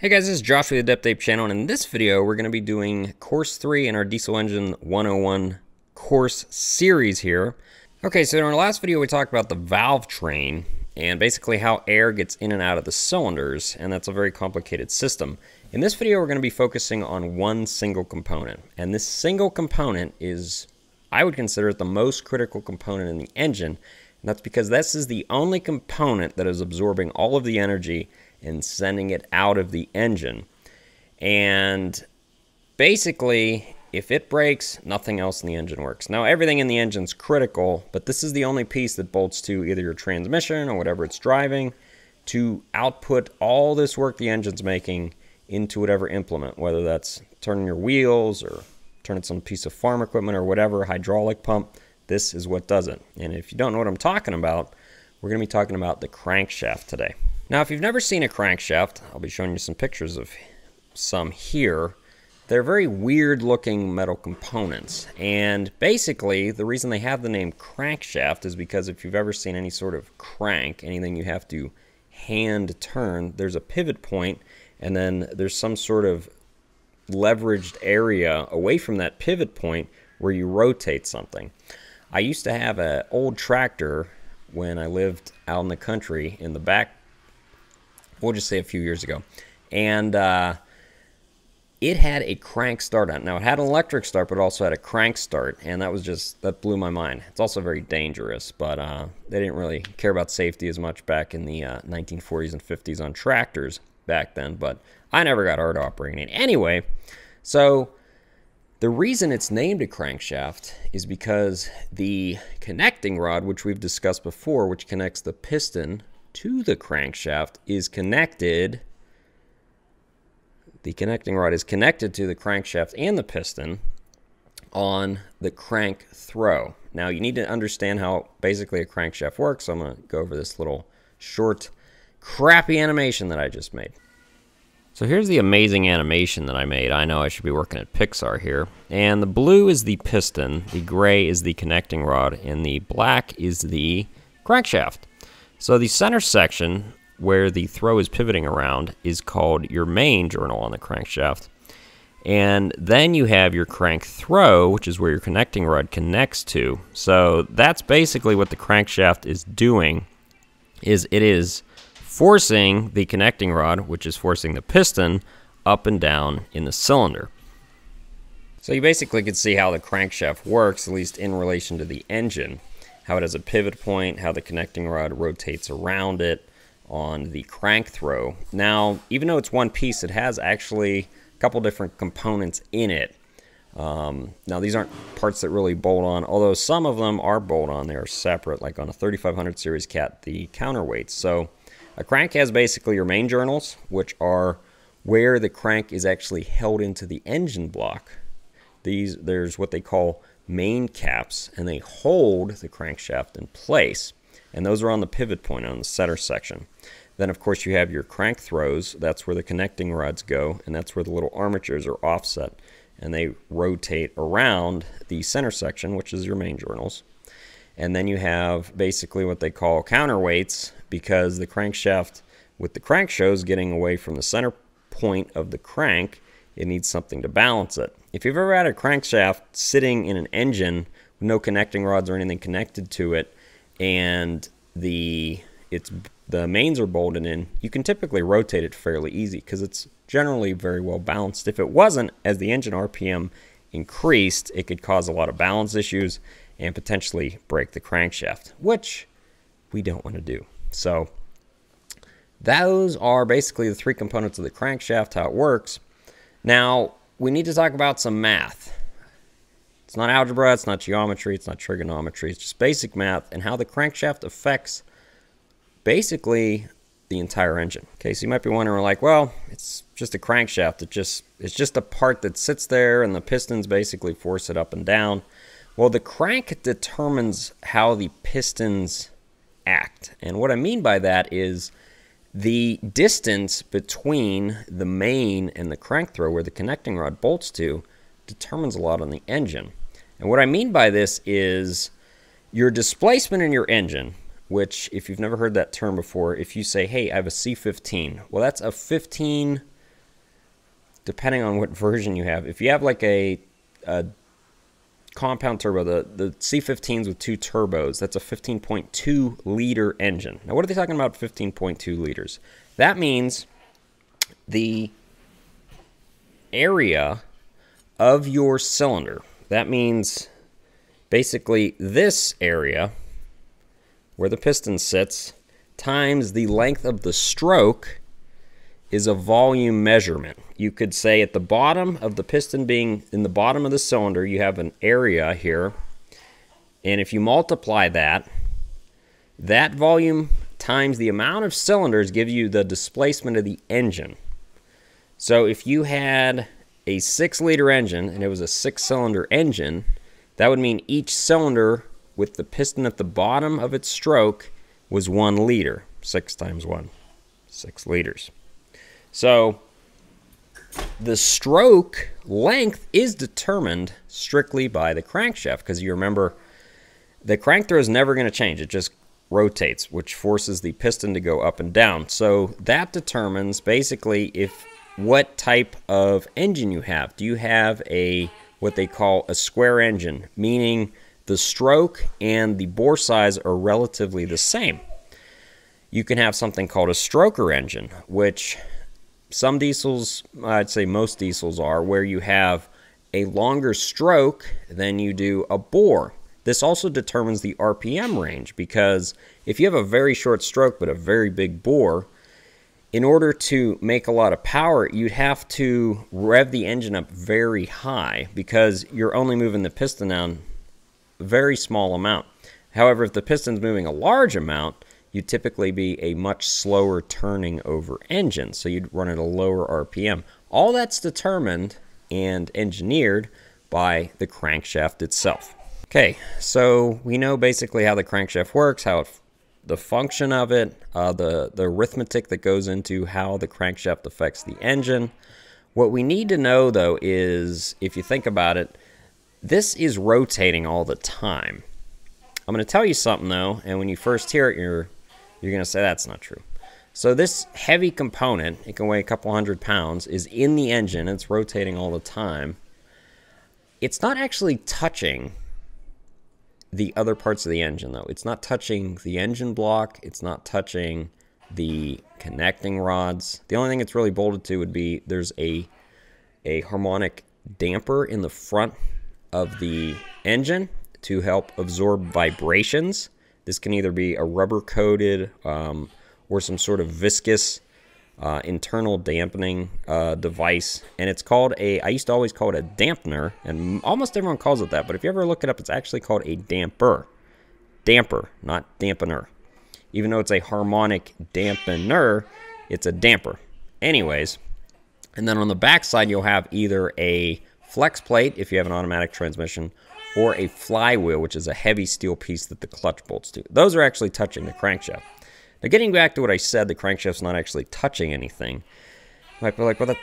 Hey guys, this is Josh with the Adept Ape channel, and in this video, we're going to be doing Course 3 in our Diesel Engine 101 course series here. Okay, so in our last video, we talked about the valve train and basically how air gets in and out of the cylinders, and that's a very complicated system. In this video, we're going to be focusing on one single component, and this single component is, I would consider it the most critical component in the engine, and that's because this is the only component that is absorbing all of the energy and sending it out of the engine. And basically, if it breaks, nothing else in the engine works. Now, everything in the engine's critical, but this is the only piece that bolts to either your transmission or whatever it's driving to output all this work the engine's making into whatever implement, whether that's turning your wheels or turning some piece of farm equipment or whatever, hydraulic pump. This is what does it. And if you don't know what I'm talking about, we're going to be talking about the crankshaft today. Now, if you've never seen a crankshaft, I'll be showing you some pictures of some here. They're very weird looking metal components. And basically, the reason they have the name crankshaft is because if you've ever seen any sort of crank, anything you have to hand turn, there's a pivot point and then there's some sort of leveraged area away from that pivot point where you rotate something. I used to have an old tractor when I lived out in the country in the back we'll just say a few years ago. And uh, it had a crank start on it. Now, it had an electric start, but it also had a crank start. And that was just, that blew my mind. It's also very dangerous, but uh, they didn't really care about safety as much back in the uh, 1940s and 50s on tractors back then. But I never got hurt operating it. Anyway, so the reason it's named a crankshaft is because the connecting rod, which we've discussed before, which connects the piston to the crankshaft is connected. The connecting rod is connected to the crankshaft and the piston on the crank throw. Now you need to understand how basically a crankshaft works. So I'm going to go over this little short crappy animation that I just made. So here's the amazing animation that I made. I know I should be working at Pixar here. And the blue is the piston, the gray is the connecting rod, and the black is the crankshaft. So the center section where the throw is pivoting around is called your main journal on the crankshaft. And then you have your crank throw, which is where your connecting rod connects to. So that's basically what the crankshaft is doing is it is forcing the connecting rod, which is forcing the piston up and down in the cylinder. So you basically can see how the crankshaft works, at least in relation to the engine how it has a pivot point, how the connecting rod rotates around it on the crank throw. Now, even though it's one piece, it has actually a couple different components in it. Um, now, these aren't parts that really bolt on, although some of them are bolt on. They are separate, like on a 3500 series cat, the counterweights. So, a crank has basically your main journals, which are where the crank is actually held into the engine block. These there's what they call main caps and they hold the crankshaft in place. And those are on the pivot point on the center section. Then, of course, you have your crank throws. That's where the connecting rods go, and that's where the little armatures are offset. And they rotate around the center section, which is your main journals. And then you have basically what they call counterweights because the crankshaft with the crank throws getting away from the center point of the crank it needs something to balance it. If you've ever had a crankshaft sitting in an engine with no connecting rods or anything connected to it, and the it's the mains are bolted in, you can typically rotate it fairly easy because it's generally very well balanced. If it wasn't, as the engine RPM increased, it could cause a lot of balance issues and potentially break the crankshaft, which we don't want to do. So those are basically the three components of the crankshaft, how it works. Now, we need to talk about some math. It's not algebra, it's not geometry, it's not trigonometry, it's just basic math and how the crankshaft affects basically the entire engine. Okay, so you might be wondering like, well, it's just a crankshaft. It just it's just a part that sits there and the pistons basically force it up and down. Well, the crank determines how the pistons act. And what I mean by that is the distance between the main and the crank throw where the connecting rod bolts to determines a lot on the engine. And what I mean by this is your displacement in your engine, which if you've never heard that term before, if you say, hey, I have a C15, well, that's a 15 depending on what version you have. If you have like a, a compound turbo, the, the C15s with two turbos, that's a 15.2 liter engine. Now, what are they talking about 15.2 liters? That means the area of your cylinder, that means basically this area where the piston sits times the length of the stroke is a volume measurement. You could say at the bottom of the piston being in the bottom of the cylinder, you have an area here. And if you multiply that, that volume times the amount of cylinders gives you the displacement of the engine. So if you had a six liter engine and it was a six cylinder engine, that would mean each cylinder with the piston at the bottom of its stroke was one liter. Six times one, six liters. So the stroke length is determined strictly by the crankshaft because you remember the crank throw is never going to change. It just rotates, which forces the piston to go up and down. So that determines basically if what type of engine you have. Do you have a what they call a square engine, meaning the stroke and the bore size are relatively the same. You can have something called a stroker engine, which some diesels, I'd say most diesels are, where you have a longer stroke than you do a bore. This also determines the RPM range because if you have a very short stroke but a very big bore, in order to make a lot of power, you'd have to rev the engine up very high because you're only moving the piston down a very small amount. However, if the piston's moving a large amount, you'd typically be a much slower turning over engine, so you'd run at a lower RPM. All that's determined and engineered by the crankshaft itself. Okay, so we know basically how the crankshaft works, how it the function of it, uh, the, the arithmetic that goes into how the crankshaft affects the engine. What we need to know, though, is if you think about it, this is rotating all the time. I'm going to tell you something, though, and when you first hear it, you're, you're going to say that's not true. So this heavy component, it can weigh a couple hundred pounds, is in the engine. It's rotating all the time. It's not actually touching the other parts of the engine though. It's not touching the engine block. It's not touching the connecting rods. The only thing it's really bolted to would be there's a a harmonic damper in the front of the engine to help absorb vibrations. This can either be a rubber coated um, or some sort of viscous uh, internal dampening uh, device, and it's called a. I used to always call it a dampener, and almost everyone calls it that. But if you ever look it up, it's actually called a damper, damper, not dampener. Even though it's a harmonic dampener, it's a damper. Anyways, and then on the back side, you'll have either a flex plate if you have an automatic transmission, or a flywheel, which is a heavy steel piece that the clutch bolts to. Those are actually touching the crankshaft. Now, getting back to what I said, the crankshaft's not actually touching anything. You might be like, well, that,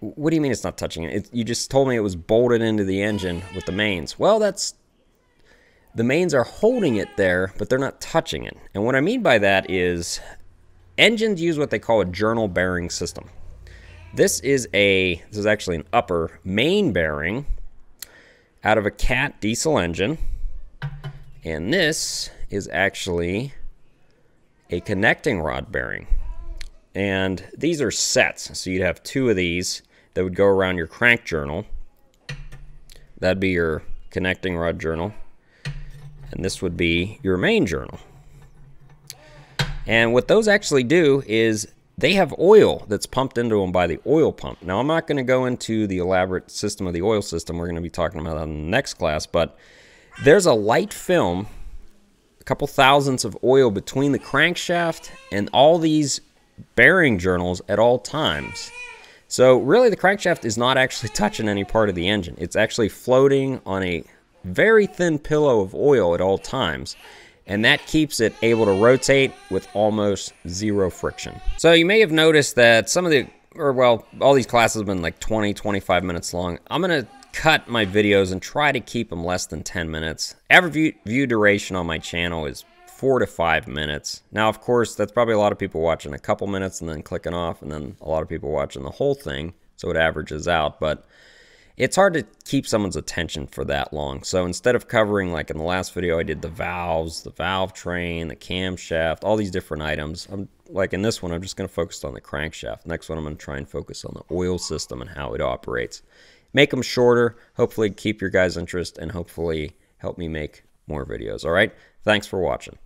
what do you mean it's not touching it? it? You just told me it was bolted into the engine with the mains. Well, that's the mains are holding it there, but they're not touching it. And what I mean by that is engines use what they call a journal bearing system. This is a this is actually an upper main bearing out of a cat diesel engine. And this is actually a connecting rod bearing. And these are sets. So you'd have two of these that would go around your crank journal. That'd be your connecting rod journal. And this would be your main journal. And what those actually do is they have oil that's pumped into them by the oil pump. Now, I'm not going to go into the elaborate system of the oil system. We're going to be talking about that in the next class. But there's a light film a couple thousandths of oil between the crankshaft and all these bearing journals at all times. So really the crankshaft is not actually touching any part of the engine. It's actually floating on a very thin pillow of oil at all times. And that keeps it able to rotate with almost zero friction. So you may have noticed that some of the, or well, all these classes have been like 20, 25 minutes long. I'm to cut my videos and try to keep them less than 10 minutes. Average view, view duration on my channel is four to five minutes. Now, of course, that's probably a lot of people watching a couple minutes and then clicking off, and then a lot of people watching the whole thing. so it averages out. But it's hard to keep someone's attention for that long. So instead of covering, like in the last video, I did the valves, the valve train, the camshaft, all these different items. I'm like in this one, I'm just going to focus on the crankshaft. Next one, I'm going to try and focus on the oil system and how it operates. Make them shorter, hopefully keep your guys' interest, and hopefully help me make more videos. All right, thanks for watching.